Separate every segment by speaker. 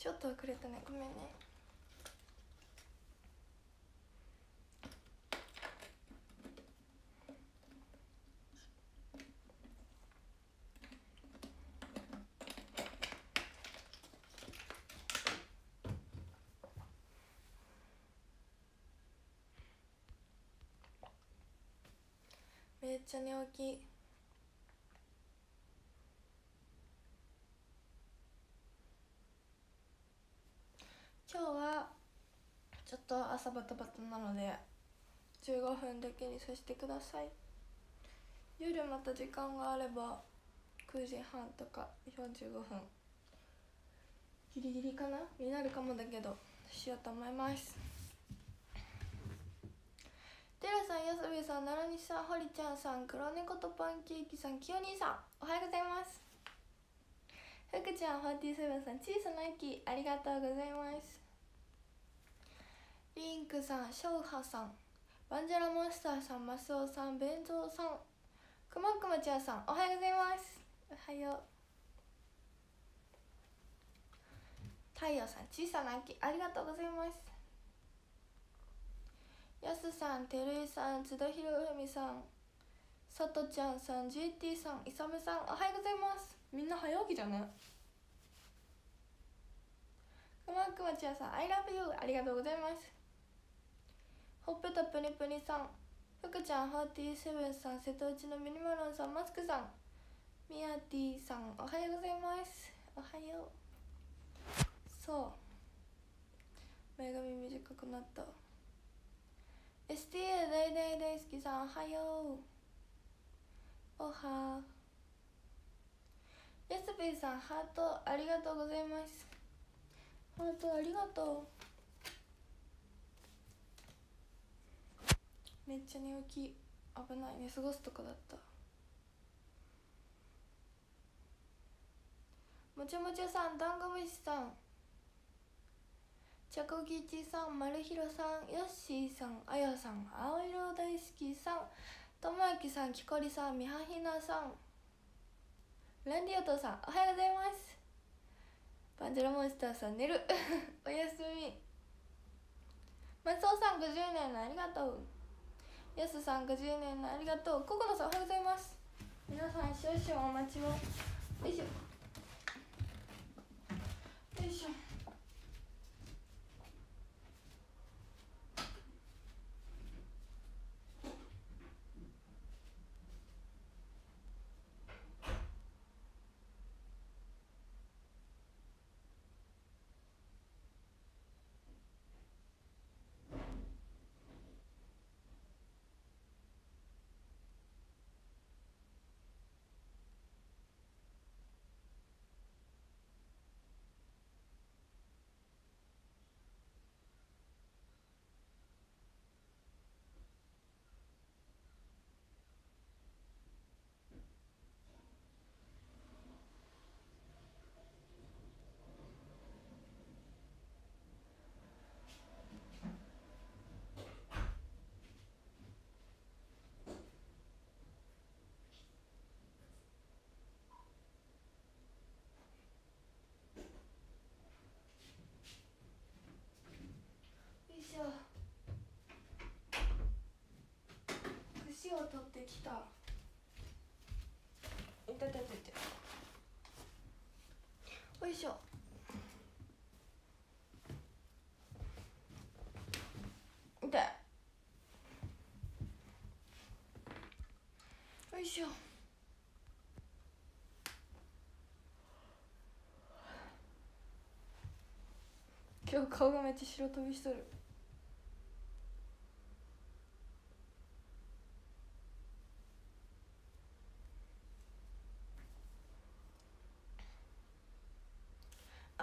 Speaker 1: ちょっと遅れたね。ごめんね。めっちゃ寝起き今日はちょっと朝バタバタなので15分だけにさせてください夜また時間があれば9時半とか45分ギリギリかな？になるかもだけどしようと思いますテラさん、やすべさん、ならにさん、ほりちゃんさん、黒猫とパンケーキさん、きよにさん、おはようございます。ふくちゃん、47さん、小さな秋、ありがとうございます。リンクさん、ショウハさん、バンジャラモンスターさん、マスオさん、ベンゾーさん、くまくまちゃんさん、おはようございます。おはよう。太陽さん、小さな秋、ありがとうございます。やすさん、てるいさん、津田ひろふみさん、さとちゃんさん、GT さん、いさむさん、おはようございます。みんな早起きじゃね？くまくまちゃんさん、I love you! ありがとうございます。ほっぺたぷにぷにさん、ふくちゃん、47さん、瀬戸内のミニマロンさん、マスクさん、ミヤティさん、おはようございます。おはよう。そう。前髪短くなった。STA 大大大好きさん。おはよう。おは。やすべさんハート。ありがとうございます。ハートありがとう。めっちゃ寝起き危ない寝過ごすとこだったもちもちさんダンゴムシさんチャコギチさん、マルヒロさん、ヨッシーさん、あやさん、青色大好きさん、ともゆきさん、きこりさん、みはひなさん、ランディオトさん、おはようございます。バンジャラモンスターさん、寝る。おやすみ。松尾さん、50年のありがとう。やすさん、50年のありがとう。ココナさん、おはようございます。皆さん、少々お待ちを。よいしょ。よいしょ。よいしょ串を取ってきたいたたたたよいしょ。痛い。よいしょ。今日顔がめっちゃ白飛びしとる。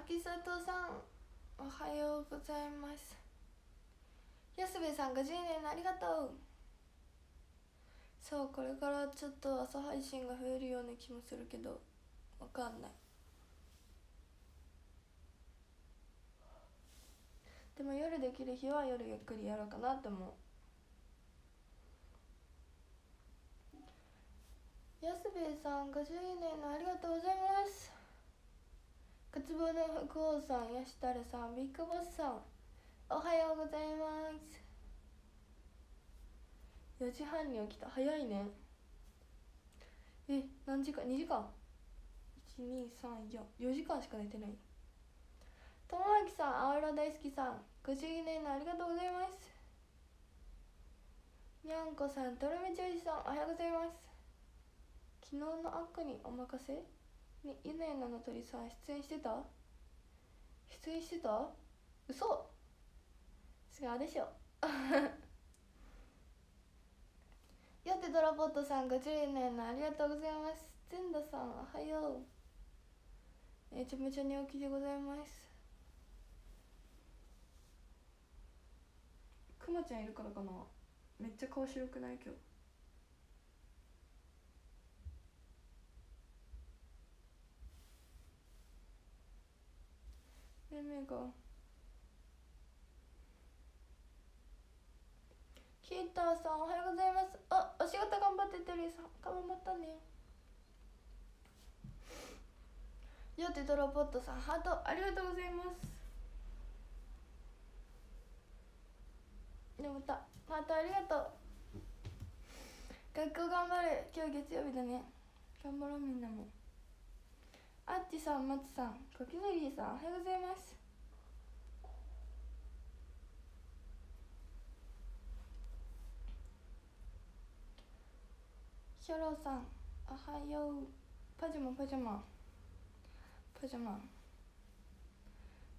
Speaker 1: 秋里さんおはようございます。安部さん50年ありがとう。そうこれからちょっと朝配信が増えるような気もするけどわかんない。でも夜できる日は夜ゆっくりやろうかなって思う。安兵衛さん50年のありがとうございます。靴棒の福王さん吉太郎さんビッグボスさんおはようございます。4時半に起きた。早いね。え何時間？2時間？12344時間しか寝てない。ともあきさん青色大好きさんご主義年のありがとうございます。にゃんこさんとろみちおじさんおはようございます。昨日のアックにお任せ？にゆねなのとりさん出演してた？出演してた？嘘！違うでしょ。やってドラポットさん50年のありがとうございます。全田さんおはよう。めちゃめちゃ寝起きでございます。くまちゃんいるからかな。めっちゃ顔白くない？今日。めめが。キーターさんおはようございます。あお仕事頑張っててるさん。頑張ったね。ヨテドロポットさんハートありがとうございます。眠たハートありがとう。学校頑張る。今日月曜日だね。頑張ろうみんなも。あっちさん松さん。コキズリーさんおはようございます。ヒョロさんおはよう。パジャマパジャマ。パジャマ。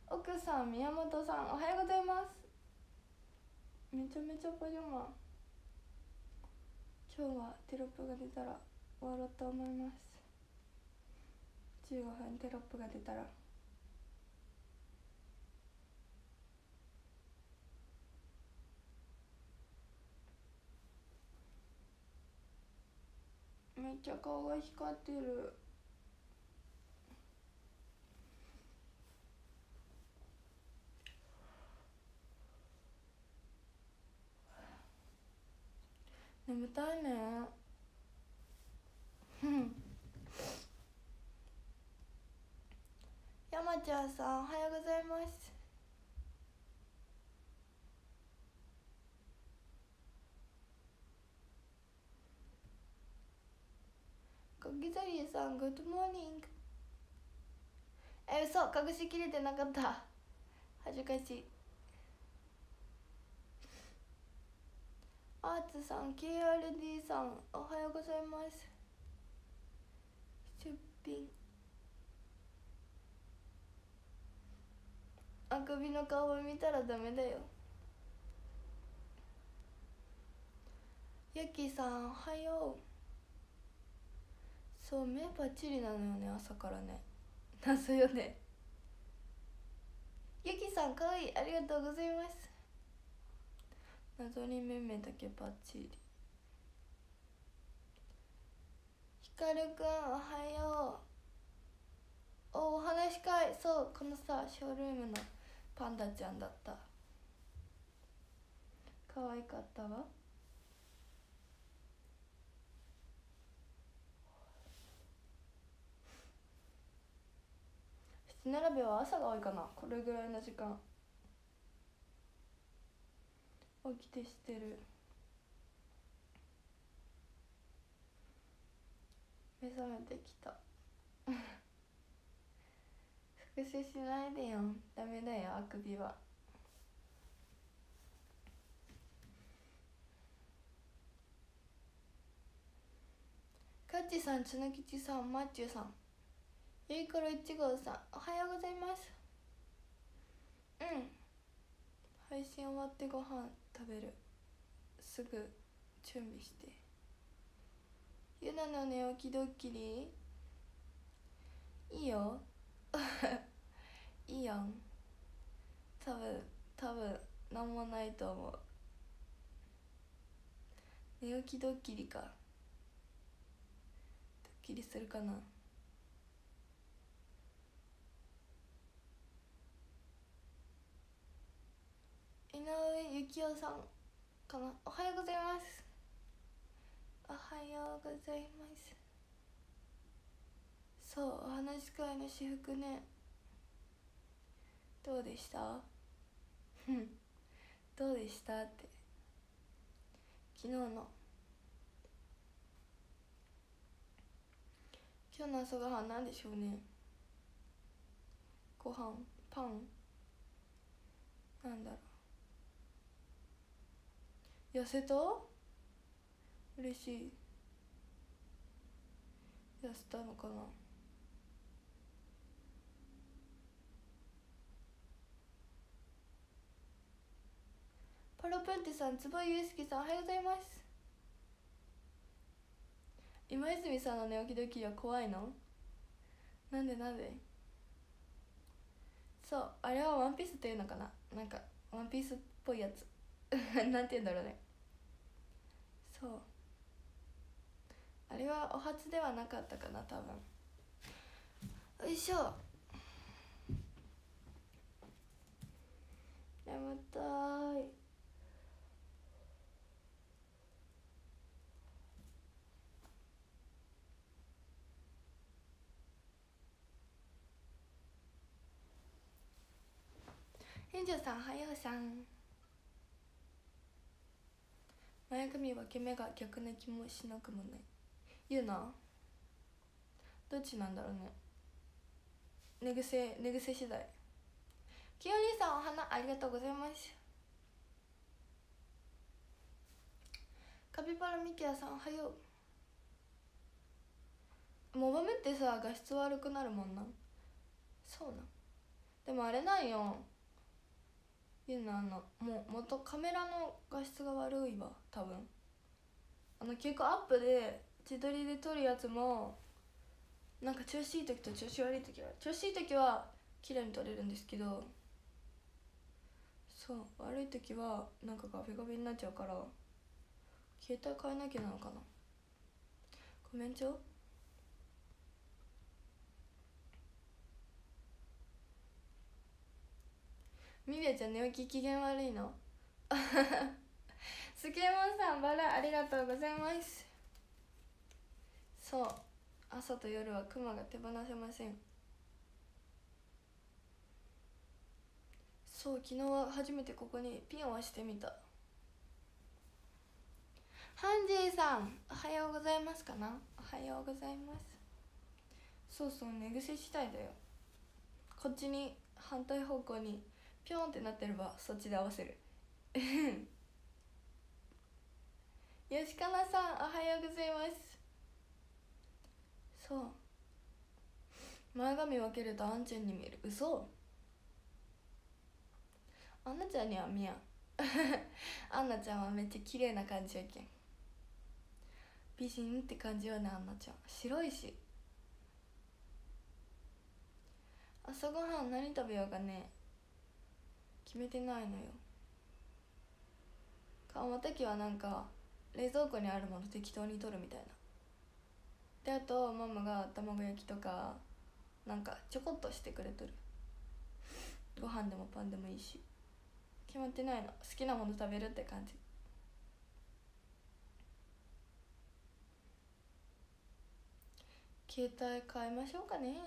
Speaker 1: 奥さん宮本さんおはようございます。めちゃめちゃパジャマ。今日はテロップが出たら終わろうと思います。15分テロップが出たら。めっちゃ顔が光ってる。眠たいね。山ちゃんさんおはようございます。コギザリーさん good morning え嘘隠しきれてなかった。恥ずかしい。アーツさん KRD さんおはようございます。出品。あくびの顔を見たらダメだよ。ゆきさんおはよう。そう目パッチリなのよね朝からね。謎よね。ゆきさんかわい。いありがとうございます。謎にめめだけパッチリ。ひかるくんおはよう。おお話し会そうこのさショールームのパンダちゃんだった。可愛かったわ。七並べは朝が多いかな。これぐらいの時間。起きてしてる。目覚めてきた。復習しないでよ。ダメだよあくびは。カッチさんつぬきちさんマッチュさん。ゆいころ1号さんおはようございます。うん。配信終わってご飯食べる。すぐ準備して。ゆなの寝起きドッキリ？いいよ。やん。多分多分何もないと思う。寝起きドッキリか。ドッキリするかな。井上幸雄さんかな。おはようございます。おはようございます。そうお話し会の私服ね。どうでした？どうでしたって。昨日の。今日の朝ごはんなんでしょうね。ご飯パン。なんだろう。痩せた？嬉しい。痩せたのかな？パロプンテさん坪井祐介さんおはようございます。今泉さんの寝起きドッキリは怖いの？なんでなんで？そうあれはワンピースっていうのかな？なんかワンピースっぽいやつ。なんて言うんだろうね。そう。あれはお初ではなかったかな多分。よいしょ。眠たい。園長さんはようさん。前髪分け目が逆な気もしなくもない。言うな。どっちなんだろうね。寝癖寝癖次第。きよりさんお花ありがとうございます。カピバラミキヤさんおはよう。モバメってさ画質悪くなるもんな。そうな。でもあれなんよ。いうのあのもう元カメラの画質が悪いわ多分。あの結構アップで自撮りで撮るやつもなんか調子いい時と調子悪い時は調子いい時は綺麗に撮れるんですけどそう悪い時はなんかガビガビになっちゃうから携帯変えなきゃなのかな。コメントみべちゃん寝起き機嫌悪いの？スケモンさんバラありがとうございます。そう。朝と夜はクマが手放せません。そう昨日は初めてここにピンを押してみた。ハンジーさんおはようございますかな？おはようございます。そうそう寝癖したいだよ。こっちに反対方向にピョンってなってればそっちで合わせる。吉かなさんおはようございます。そう。前髪分けるとあんちゃんに見える。嘘。アンナちゃんには見やん。アンナちゃんはめっちゃ綺麗な感じやけん。美人って感じよねアンナちゃん。白いし。朝ごはん何食べようかね。決めてないのよ。川本はなんか冷蔵庫にあるもの適当に取るみたいな。であとママが卵焼きとかなんかちょこっとしてくれとる。ご飯でもパンでもいいし。決まってないの。好きなもの食べるって感じ。携帯変えましょうかね。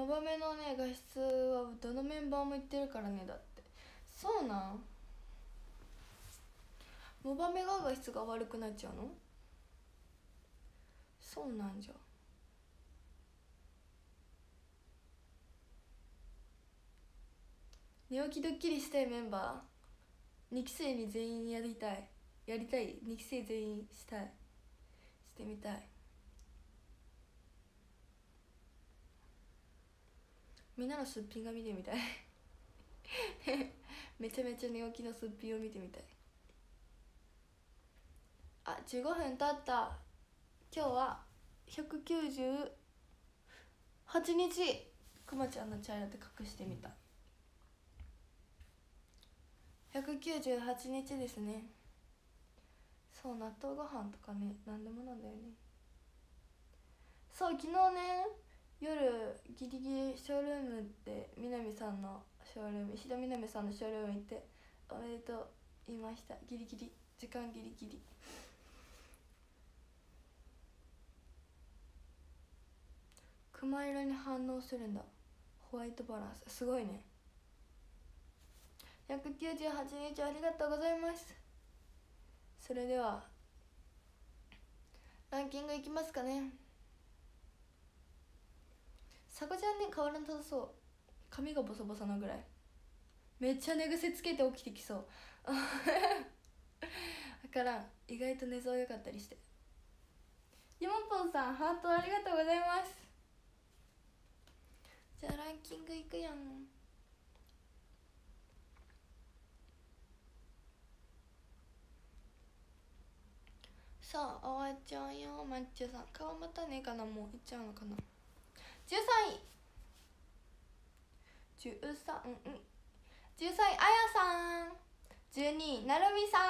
Speaker 1: のばめのね画質はどのメンバーも言ってるからねだって。そうなん？モバメが画質が悪くなっちゃうの？そうなんじゃ。寝起きドッキリしたいメンバー？2期生に全員やりたい。やりたい？2期生全員したい。してみたい。みんなのすっぴんが見てみたい。めちゃめちゃ寝起きのすっぴんを見てみたい。あ15分経った。今日は198日。くまちゃんの茶色で隠してみた。198日ですね。そう納豆ご飯とかね何でもなんだよね。そう昨日ね夜ギリギリショールームって南さんのショールーム石田南さんのショールーム行っておめでとう言いました。ギリギリ。時間ギリギリ。熊色に反応するんだ。ホワイトバランス。すごいね。198日ありがとうございます。それではランキングいきますかね。さこちゃんね変わらなさそう。髪がボサボサなぐらい。めっちゃ寝癖つけて起きてきそう。だから意外と寝相良かったりして。ゆもぽんさんハートありがとうございます。じゃあランキングいくやん。さあ終わっちゃうよマッチョさん。顔またねえかなもう。いっちゃうのかな。13位。13うん13位あやさん。12位なるみさ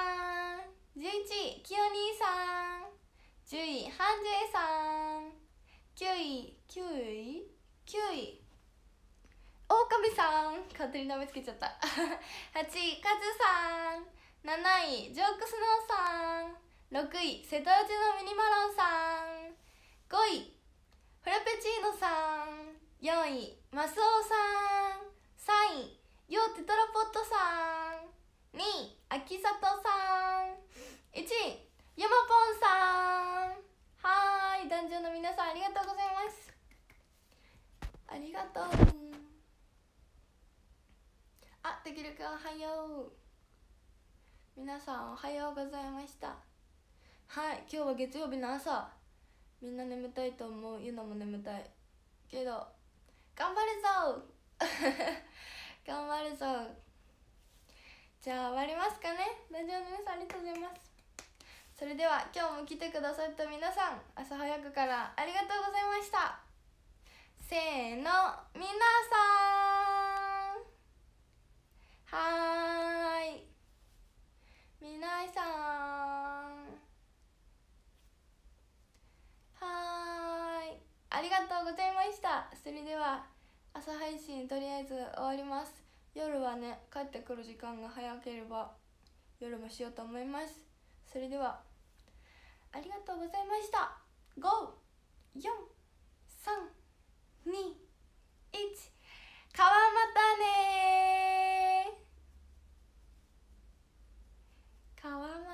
Speaker 1: ん。11位きよにさん。10位ハンジェイさん。9位9位9位オオカミさん。勝手に名前つけちゃった。8位カズさん。7位ジョークスノーさん。6位瀬戸内のミニマロンさん5位フラペチーノさん4位マスオさん3位ヨーテトラポットさん2位秋里さん1位ヤマポンさんはーい男女の皆さんありがとうございますありがとうあできるかおはよう皆さんおはようございましたはい今日は月曜日の朝みんな眠たいと思うゆなも眠たいけど頑張るぞ。頑張るぞ。じゃあ終わりますかね。ラジオの皆さんありがとうございます。それでは今日も来てくださった皆さん朝早くからありがとうございました。せーの皆さん。はーい。皆さん。はーい。ありがとうございました。それでは朝配信とりあえず終わります。夜はね帰ってくる時間が早ければ夜もしようと思います。それではありがとうございました。54321川またね。川ま